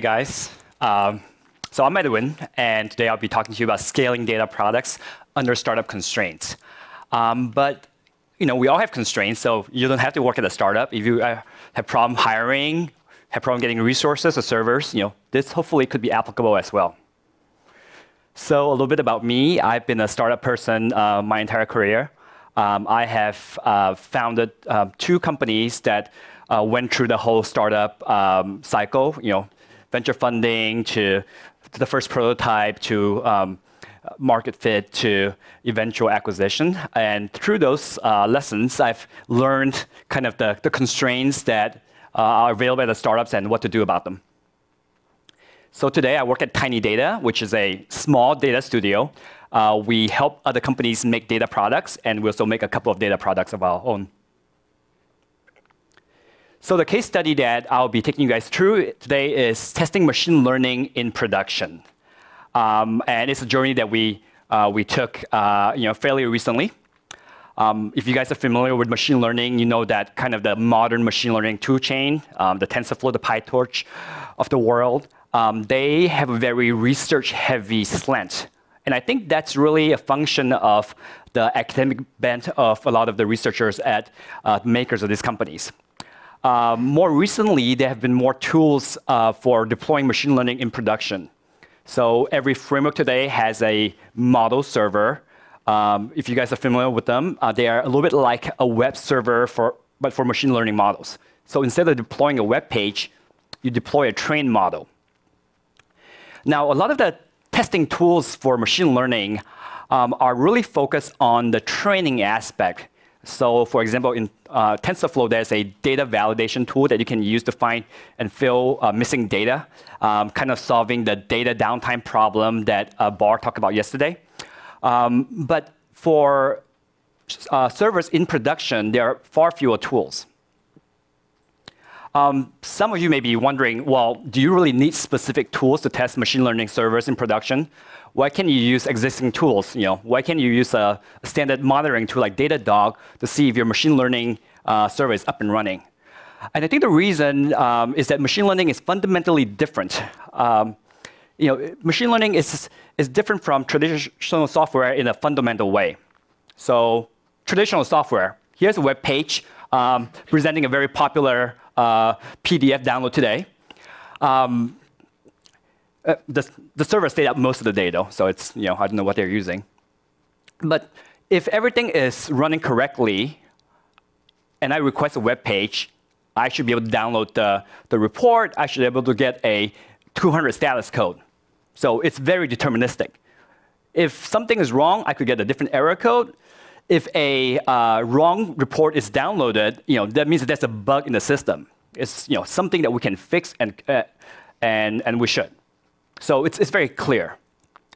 Hey guys. Um, so I'm Edwin, and today I'll be talking to you about scaling data products under startup constraints. Um, but you know, we all have constraints, so you don't have to work at a startup. If you uh, have problem hiring, have problem getting resources or servers, you know, this hopefully could be applicable as well. So a little bit about me. I've been a startup person uh, my entire career. Um, I have uh, founded um, two companies that uh, went through the whole startup um, cycle, you know, venture funding to, to the first prototype to um, market fit to eventual acquisition. And through those uh, lessons, I've learned kind of the, the constraints that uh, are available at the startups and what to do about them. So today I work at TinyData, which is a small data studio. Uh, we help other companies make data products, and we also make a couple of data products of our own. So the case study that I'll be taking you guys through today is testing machine learning in production. Um, and it's a journey that we, uh, we took uh, you know, fairly recently. Um, if you guys are familiar with machine learning, you know that kind of the modern machine learning tool chain, um, the TensorFlow, the PyTorch of the world, um, they have a very research-heavy slant. And I think that's really a function of the academic bent of a lot of the researchers at uh, makers of these companies. Uh, more recently, there have been more tools uh, for deploying machine learning in production. So every framework today has a model server. Um, if you guys are familiar with them, uh, they are a little bit like a web server, for, but for machine learning models. So instead of deploying a web page, you deploy a trained model. Now, a lot of the testing tools for machine learning um, are really focused on the training aspect. So for example, in uh, TensorFlow, there's a data validation tool that you can use to find and fill uh, missing data, um, kind of solving the data downtime problem that uh, Barr talked about yesterday. Um, but for uh, servers in production, there are far fewer tools. Um, some of you may be wondering, well, do you really need specific tools to test machine learning servers in production? Why can't you use existing tools? You know, why can't you use a, standard monitoring tool like Datadog to see if your machine learning uh, server is up and running? And I think the reason um, is that machine learning is fundamentally different. Um, you know, machine learning is, is different from traditional software in a fundamental way. So traditional software, here's a web page um, presenting a very popular uh, PDF download today. Um, uh, the, the server stayed up most of the day, though, so it's, you know, I don't know what they're using. But if everything is running correctly, and I request a web page, I should be able to download the, the report. I should be able to get a 200 status code. So it's very deterministic. If something is wrong, I could get a different error code. If a uh, wrong report is downloaded, you know, that means that there's a bug in the system. It's you know, something that we can fix, and, uh, and, and we should. So it's, it's very clear.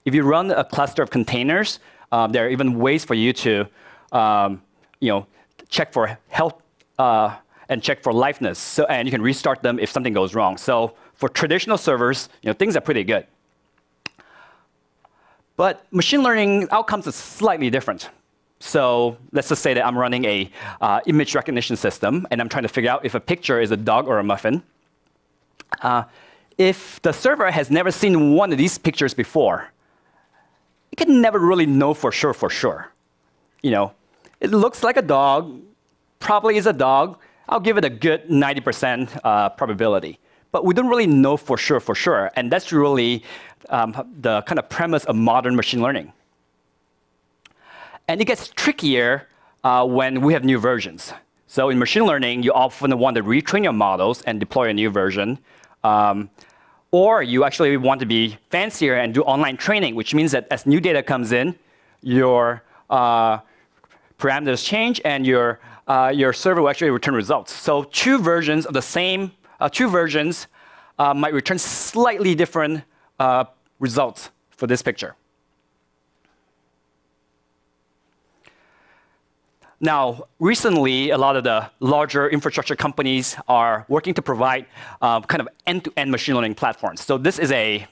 If you run a cluster of containers, um, there are even ways for you to um, you know, check for health uh, and check for liveness. So, and you can restart them if something goes wrong. So for traditional servers, you know, things are pretty good. But machine learning outcomes are slightly different. So let's just say that I'm running a uh, image recognition system, and I'm trying to figure out if a picture is a dog or a muffin. Uh, if the server has never seen one of these pictures before, it can never really know for sure for sure. You know, it looks like a dog, probably is a dog. I'll give it a good 90% uh, probability. But we don't really know for sure for sure, and that's really um, the kind of premise of modern machine learning. And it gets trickier uh, when we have new versions. So in machine learning, you often want to retrain your models and deploy a new version. Um, or you actually want to be fancier and do online training, which means that as new data comes in, your uh, parameters change and your, uh, your server will actually return results. So two versions of the same, uh, two versions uh, might return slightly different uh, results for this picture. Now, recently, a lot of the larger infrastructure companies are working to provide uh, kind of end-to-end machine learning platforms. So this is a,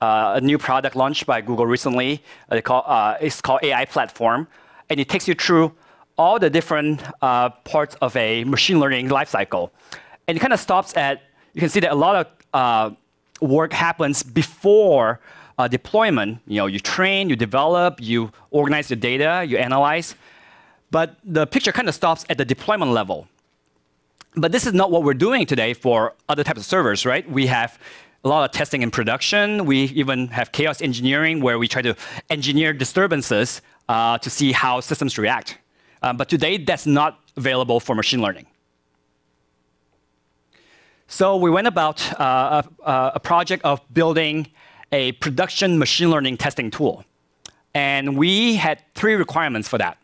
uh, a new product launched by Google recently. Call, uh, it's called AI Platform, and it takes you through all the different uh, parts of a machine learning lifecycle. And it kind of stops at, you can see that a lot of uh, work happens before uh, deployment. You know, you train, you develop, you organize the data, you analyze. But the picture kind of stops at the deployment level. But this is not what we're doing today for other types of servers, right? We have a lot of testing in production. We even have chaos engineering where we try to engineer disturbances uh, to see how systems react. Um, but today, that's not available for machine learning. So we went about uh, a, a, project of building a production machine learning testing tool. And we had three requirements for that.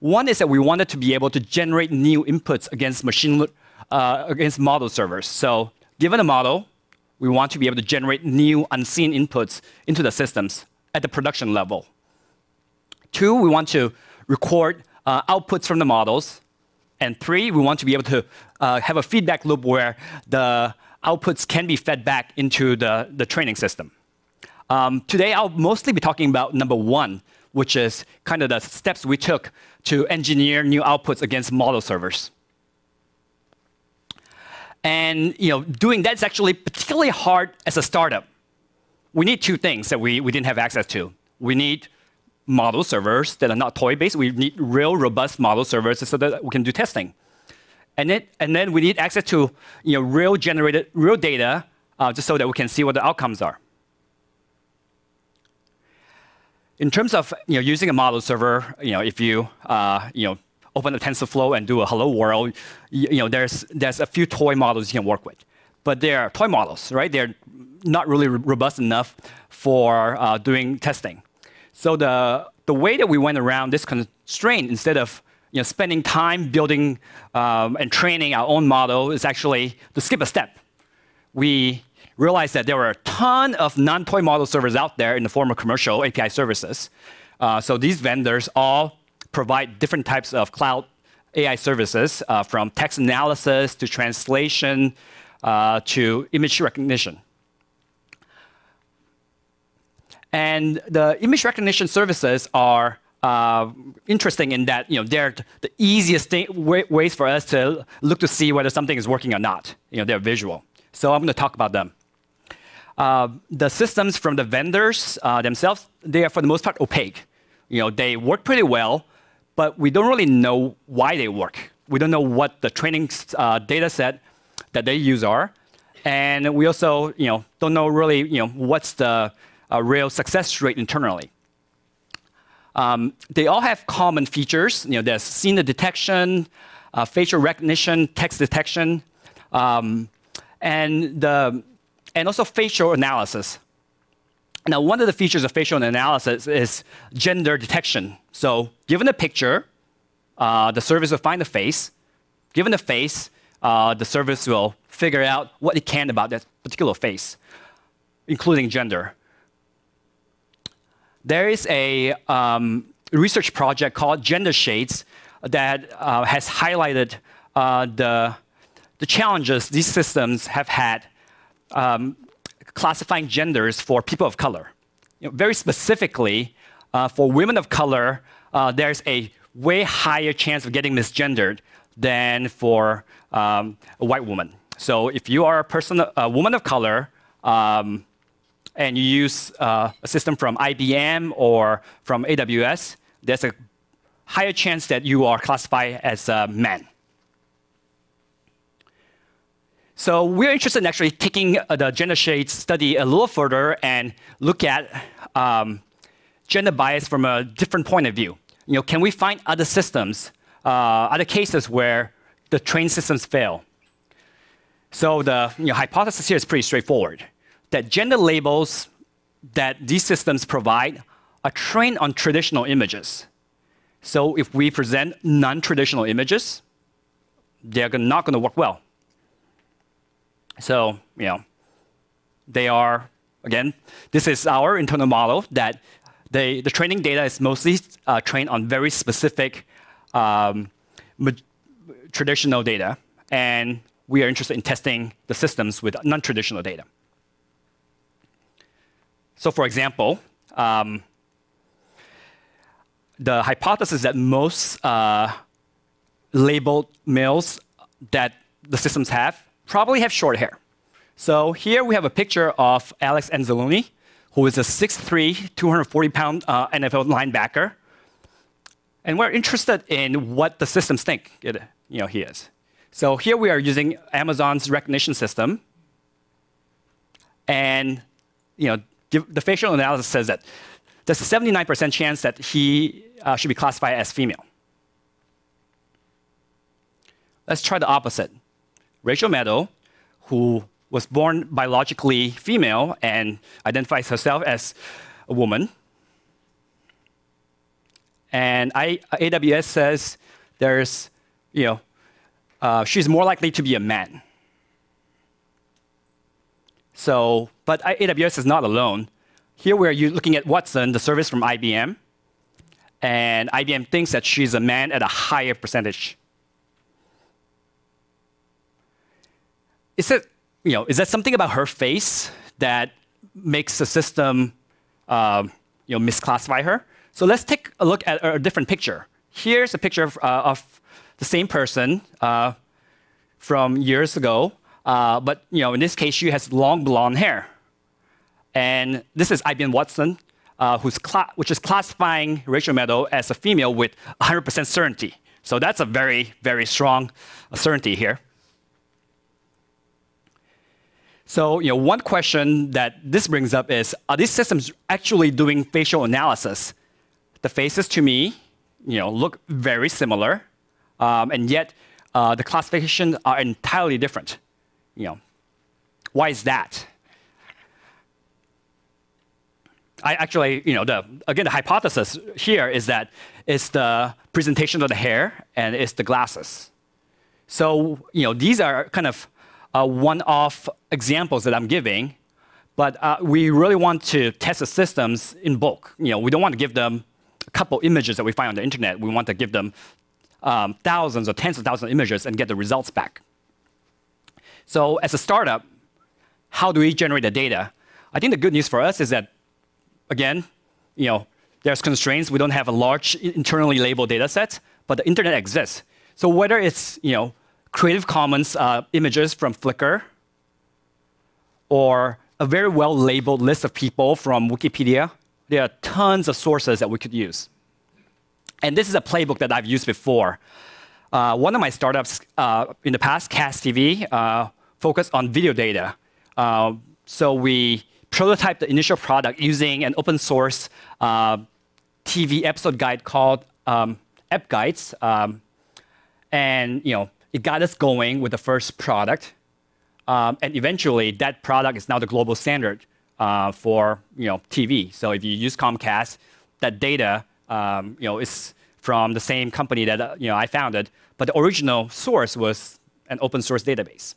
One is that we wanted to be able to generate new inputs against machine uh, against model servers. So given a model, we want to be able to generate new unseen inputs into the systems at the production level. Two, we want to record uh, outputs from the models. And three, we want to be able to uh, have a feedback loop where the outputs can be fed back into the, the training system. Um, today, I'll mostly be talking about number one, which is kind of the steps we took to engineer new outputs against model servers. And you know, doing that is actually particularly hard as a startup. We need two things that we, we didn't have access to. We need model servers that are not toy-based. We need real robust model servers so that we can do testing. And then, and then we need access to you know, real generated, real data uh, just so that we can see what the outcomes are. In terms of you know, using a model server, you know, if you, uh, you know, open a TensorFlow and do a hello world, you, you, know, there's, there's a few toy models you can work with. But they're toy models, right? They're not really robust enough for uh, doing testing. So the, the way that we went around this constraint, instead of you know, spending time building um, and training our own model, is actually to skip a step. We realized that there were a ton of non-toy model servers out there in the form of commercial API services. Uh, so these vendors all provide different types of cloud AI services, uh, from text analysis to translation uh, to image recognition. And the image recognition services are uh, interesting in that you know they're the easiest thing, ways for us to look to see whether something is working or not. You know, they're visual. So I'm going to talk about them. Uh, the systems from the vendors uh, themselves, they are for the most part opaque. You know, they work pretty well, but we don't really know why they work. We don't know what the training uh, data set that they use are. And we also you know, don't know really you know, what's the uh, real success rate internally. Um, they all have common features. You know, there's scene detection, uh, facial recognition, text detection, um, and the and also facial analysis. Now, one of the features of facial analysis is gender detection. So, given a picture, uh, the service will find the face. Given the face, uh, the service will figure out what it can about that particular face, including gender. There is a um, research project called Gender Shades that uh, has highlighted uh, the, the challenges these systems have had um, classifying genders for people of color. You know, very specifically, uh, for women of color, uh, there's a way higher chance of getting misgendered than for um, a white woman. So if you are a person, a woman of color, um, and you use uh, a system from IBM or from AWS, there's a higher chance that you are classified as a man. So we're interested in actually taking uh, the gender shades study a little further and look at um, gender bias from a different point of view. You know, can we find other systems, uh, other cases where the trained systems fail? So the you know, hypothesis here is pretty straightforward, that gender labels that these systems provide are trained on traditional images. So if we present non-traditional images, they're not going to work well. So, you know, they are, again, this is our internal model that they, the training data is mostly uh, trained on very specific um, traditional data. And we are interested in testing the systems with non-traditional data. So for example, um, the hypothesis that most uh, labeled males that the systems have probably have short hair. So here we have a picture of Alex Anzalone, who is a 6'3", 240-pound uh, NFL linebacker. And we're interested in what the systems think it, you know, he is. So here we are using Amazon's Rekognition system. And you know, the facial analysis says that there's a 79% chance that he uh, should be classified as female. Let's try the opposite. Rachel Maddow, who was born biologically female and identifies herself as a woman. And I, AWS says there's, you know, uh, she's more likely to be a man. So, but AWS is not alone. Here we are looking at Watson, the service from IBM, and IBM thinks that she's a man at a higher percentage. Is it, you know, is that something about her face that makes the system, um, you know, misclassify her? So let's take a look at a different picture. Here's a picture of, uh, of the same person uh, from years ago, uh, but you know, in this case, she has long blonde hair. And this is IBM Watson, uh, which is classifying Rachel Maddow as a female with 100% certainty. So that's a very, very strong certainty here. So, you know, one question that this brings up is, are these systems actually doing facial analysis? The faces to me, you know, look very similar, um, and yet uh, the classifications are entirely different. You know, why is that? I actually, you know, the, again, the hypothesis here is that it's the presentation of the hair and it's the glasses. So, you know, these are kind of uh, one-off examples that I'm giving, but uh, we really want to test the systems in bulk. You know, we don't want to give them a couple images that we find on the internet. We want to give them um, thousands or tens of thousands of images and get the results back. So as a startup, how do we generate the data? I think the good news for us is that, again, you know, there's constraints. We don't have a large internally labeled data set, but the internet exists. So whether it's you know Creative Commons uh, images from Flickr, or a very well labeled list of people from Wikipedia. There are tons of sources that we could use. And this is a playbook that I've used before. Uh, one of my startups uh, in the past, CastTV, uh, focused on video data. Uh, so we prototyped the initial product using an open source uh, TV episode guide called um, epguides. Um, and you know, it got us going with the first product. Um, and eventually, that product is now the global standard uh, for you know, TV. So if you use Comcast, that data um, you know, is from the same company that uh, you know, I founded, but the original source was an open source database.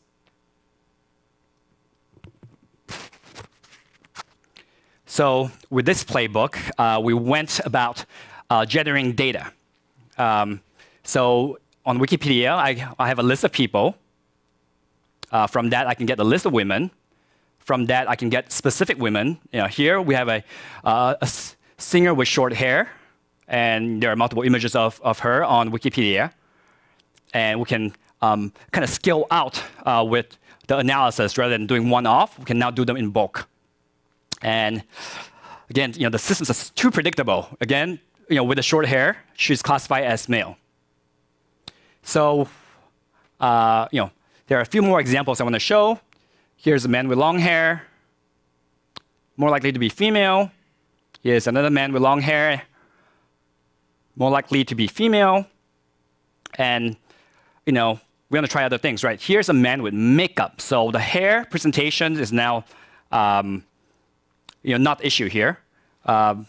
So with this playbook, uh, we went about uh, generating data. Um, so on Wikipedia, I, I have a list of people. Uh, from that, I can get a list of women. From that, I can get specific women. You know, here we have a, uh, a singer with short hair, and there are multiple images of, of her on Wikipedia. And we can um, kind of scale out uh, with the analysis rather than doing one off. We can now do them in bulk. And again, you know, the systems are too predictable. Again, you know, with the short hair, she's classified as male. So, uh, you know, there are a few more examples I want to show. Here's a man with long hair, more likely to be female. Here's another man with long hair, more likely to be female. And, you know, we're going to try other things, right? Here's a man with makeup. So the hair presentation is now, um, you know, not issue here. Um,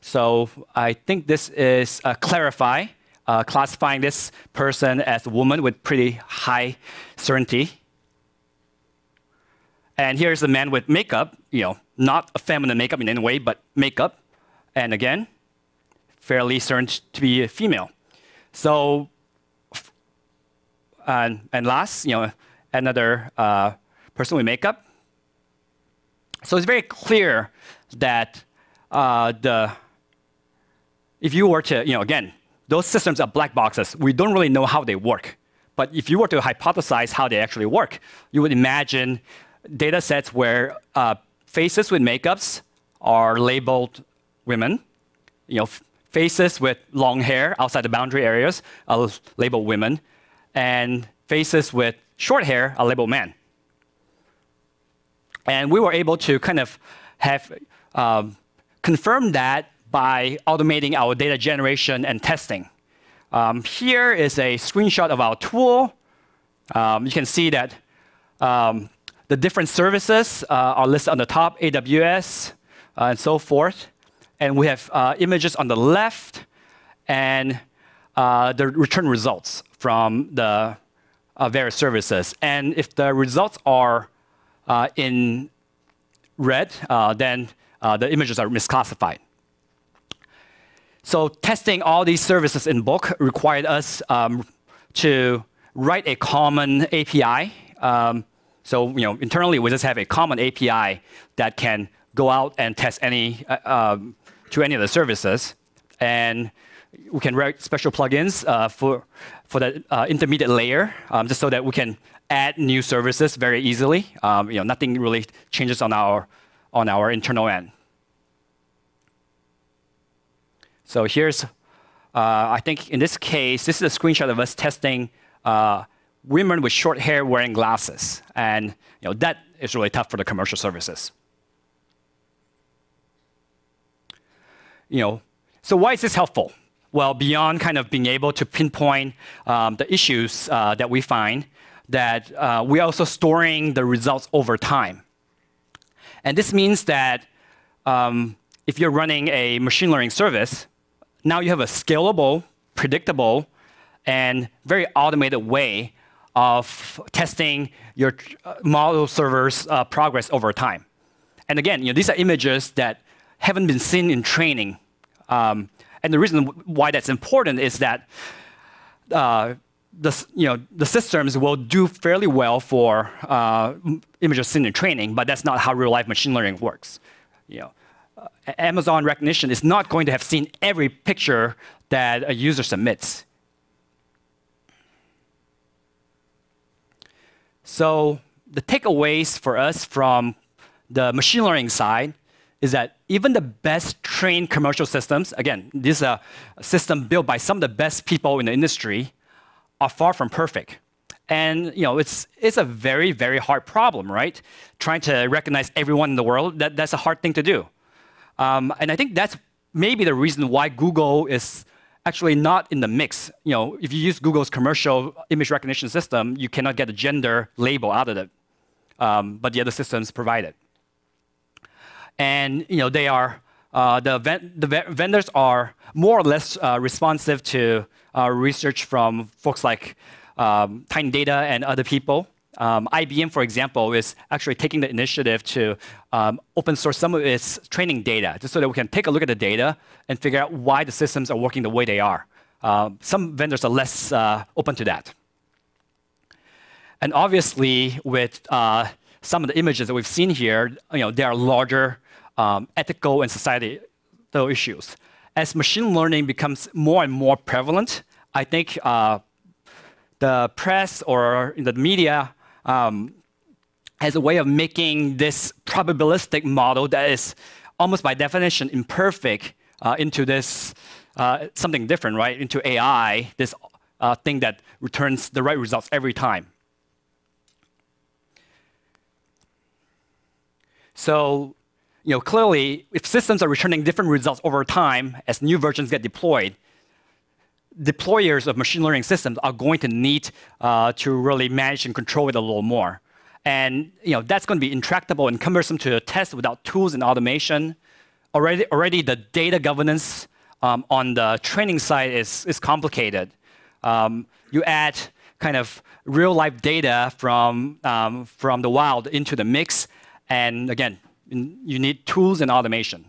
so I think this is uh, clarify uh, classifying this person as a woman with pretty high certainty. And here's a man with makeup, you know, not a feminine makeup in any way, but makeup. And again, fairly certain to be a female. So, and, and last, you know, another uh, person with makeup. So it's very clear that uh, the, if you were to, you know, again, those systems are black boxes. We don't really know how they work. but if you were to hypothesize how they actually work, you would imagine data sets where uh, faces with makeups are labeled women, you know, faces with long hair outside the boundary areas are labeled women, and faces with short hair are labeled men. And we were able to kind of have um, confirmed that by automating our data generation and testing. Um, here is a screenshot of our tool. Um, you can see that um, the different services uh, are listed on the top, AWS, uh, and so forth. And we have uh, images on the left and uh, the return results from the uh, various services. And if the results are uh, in red, then the images are misclassified. So testing all these services in bulk required us um, to write a common API. Um, so you know, internally, we just have a common API that can go out and test any uh, um, to any of the services, and we can write special plugins uh, for for the uh, intermediate layer, um, just so that we can add new services very easily. Um, you know, nothing really changes on our on our internal end. So here's, uh, I think in this case, this is a screenshot of us testing uh, women with short hair wearing glasses. And you know, that is really tough for the commercial services. You know, so why is this helpful? Well, beyond kind of being able to pinpoint um, the issues uh, that we find, that uh, we're also storing the results over time. And this means that um, if you're running a machine learning service, now you have a scalable, predictable, and very automated way of testing your uh, model server's uh, progress over time. And again, you know, these are images that haven't been seen in training. Um, and the reason why that's important is that uh, the, you know, the systems will do fairly well for uh, images seen in training, but that's not how real-life machine learning works. You know, Amazon Rekognition is not going to have seen every picture that a user submits. So the takeaways for us from the machine learning side is that even the best trained commercial systems, again, this is a system built by some of the best people in the industry, are far from perfect. And you know, it's, it's a very, very hard problem, right? Trying to recognize everyone in the world, that, that's a hard thing to do. Um, and I think that's maybe the reason why Google is actually not in the mix. You know, if you use Google's commercial image recognition system, you cannot get a gender label out of it, um, but the other systems provide it. And you know, they are uh, the, the vendors are more or less uh, responsive to uh, research from folks like um, TinyData and other people. Um, IBM, for example, is actually taking the initiative to um, open source some of its training data, just so that we can take a look at the data and figure out why the systems are working the way they are. Uh, some vendors are less uh, open to that. And obviously, with uh, some of the images that we've seen here, you know, there are larger um, ethical and societal issues. As machine learning becomes more and more prevalent, I think uh, the press or the media um, as a way of making this probabilistic model that is almost by definition imperfect uh, into this uh, something different, right? Into AI, this uh, thing that returns the right results every time. So, you know, clearly, if systems are returning different results over time as new versions get deployed, deployers of machine learning systems are going to need uh, to really manage and control it a little more. And you know, that's going to be intractable and cumbersome to test without tools and automation. Already, already the data governance um, on the training side is, is complicated. Um, you add kind of real life data from, um, from the wild into the mix, and again, you need tools and automation.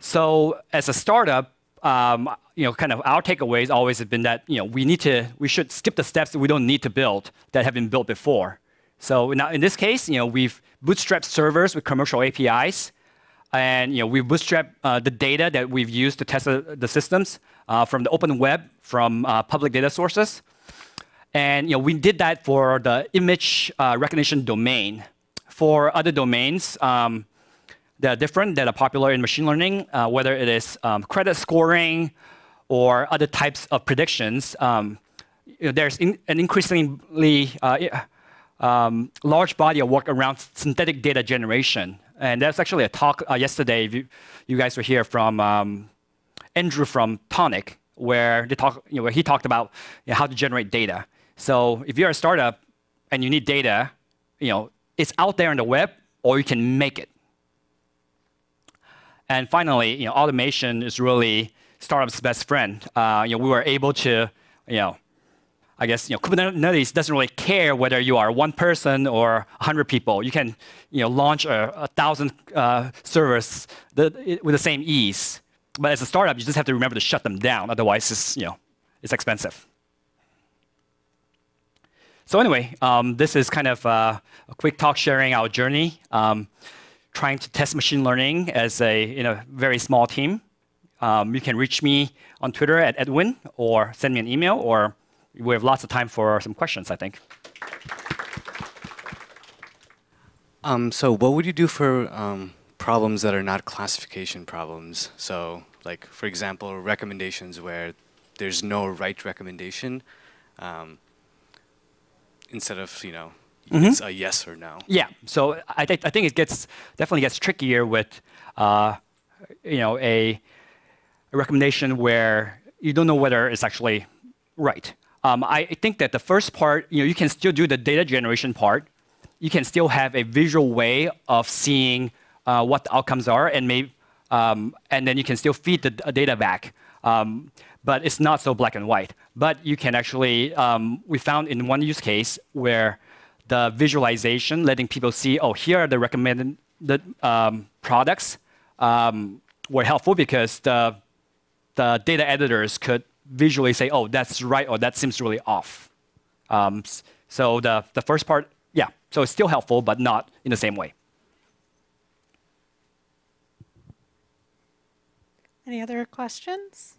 So as a startup, um, you know, kind of our takeaways always have been that you know we need to we should skip the steps that we don't need to build that have been built before. So now in this case, you know, we've bootstrapped servers with commercial APIs. and you know, we bootstrap uh, the data that we've used to test the, the systems uh, from the open web, from uh, public data sources. And you know, we did that for the image uh, recognition domain. For other domains um, that are different, that are popular in machine learning, uh, whether it is um, credit scoring or other types of predictions, um, you know, there's in, an increasingly uh, um, large body of work around synthetic data generation. And that's actually a talk uh, yesterday, you, you, guys were here from um, Andrew from Tonic, where, they talk, you know, where he talked about you know, how to generate data. So if you're a startup and you need data, you know, it's out there on the web, or you can make it. And finally, you know, automation is really startup's best friend. Uh, you know, we were able to, you know, I guess you know, Kubernetes doesn't really care whether you are one person or 100 people. You can you know, launch a, a thousand uh, servers with the same ease. But as a startup, you just have to remember to shut them down. Otherwise, it's, you know, it's expensive. So anyway, um, this is kind of uh, a quick talk sharing our journey, um, trying to test machine learning as a in a very small team. Um, you can reach me on Twitter at Edwin or send me an email or we have lots of time for some questions, I think. Um, so what would you do for um, problems that are not classification problems? So like, for example, recommendations where there's no right recommendation um, instead of, you know, mm -hmm. it's a yes or no. Yeah, so I, th I think it gets definitely gets trickier with, uh, you know, a, a recommendation where you don't know whether it's actually right. Um, I think that the first part, you know, you can still do the data generation part. You can still have a visual way of seeing uh, what the outcomes are, and maybe, um, and then you can still feed the data back. Um, but it's not so black and white. But you can actually, um, we found in one use case where the visualization, letting people see, oh, here are the recommended the, um, products, um, were helpful because the the data editors could visually say, oh, that's right, or that seems really off. Um, so the, the first part, yeah, so it's still helpful, but not in the same way. Any other questions?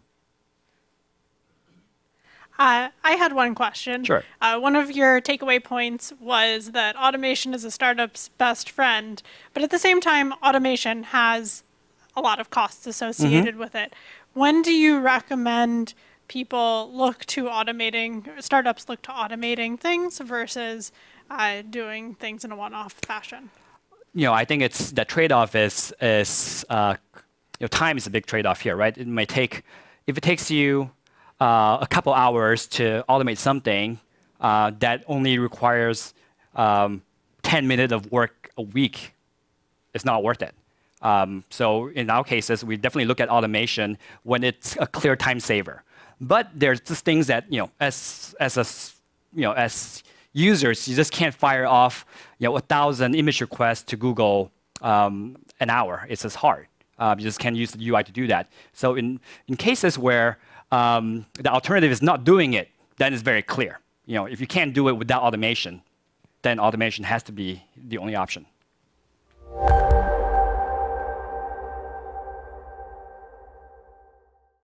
Uh, I had one question. Sure. Uh, one of your takeaway points was that automation is a startup's best friend, but at the same time, automation has a lot of costs associated mm -hmm. with it. When do you recommend people look to automating, startups look to automating things versus uh, doing things in a one-off fashion? You know, I think it's the trade-off is is uh, you know time is a big trade-off here, right? It may take if it takes you uh, a couple hours to automate something uh, that only requires um, 10 minutes of work a week, it's not worth it. Um, so in our cases, we definitely look at automation when it's a clear time saver. But there's just things that, you know, as, as, a, you know, as users, you just can't fire off you know, a thousand image requests to Google um, an hour. It's just hard. Um, you just can't use the UI to do that. So in, in cases where um, the alternative is not doing it, then it's very clear. You know, if you can't do it without automation, then automation has to be the only option.